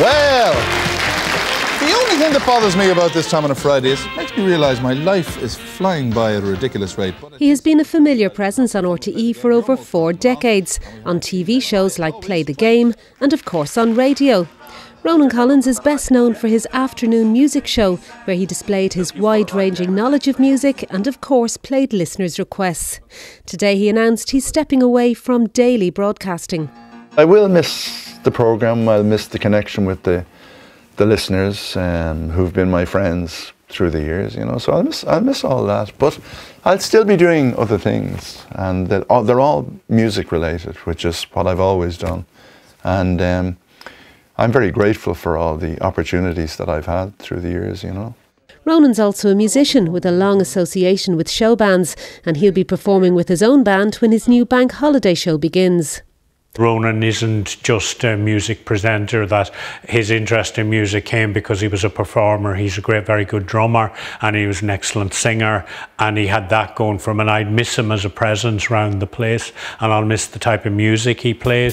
Well, the only thing that bothers me about this time on a Friday is it makes me realise my life is flying by at a ridiculous rate. He has been a familiar presence on RTE for over four decades, on TV shows like Play the Game, and of course on radio. Ronan Collins is best known for his afternoon music show, where he displayed his wide ranging knowledge of music and, of course, played listeners' requests. Today he announced he's stepping away from daily broadcasting. I will miss the programme, I'll miss the connection with the, the listeners um, who've been my friends through the years, you know, so I'll miss, I'll miss all that. But I'll still be doing other things, and they're all, they're all music related, which is what I've always done. And um, I'm very grateful for all the opportunities that I've had through the years, you know. Ronan's also a musician with a long association with show bands, and he'll be performing with his own band when his new bank holiday show begins. Ronan isn't just a music presenter, that his interest in music came because he was a performer. He's a great, very good drummer, and he was an excellent singer, and he had that going for him. And I'd miss him as a presence around the place, and I'll miss the type of music he plays.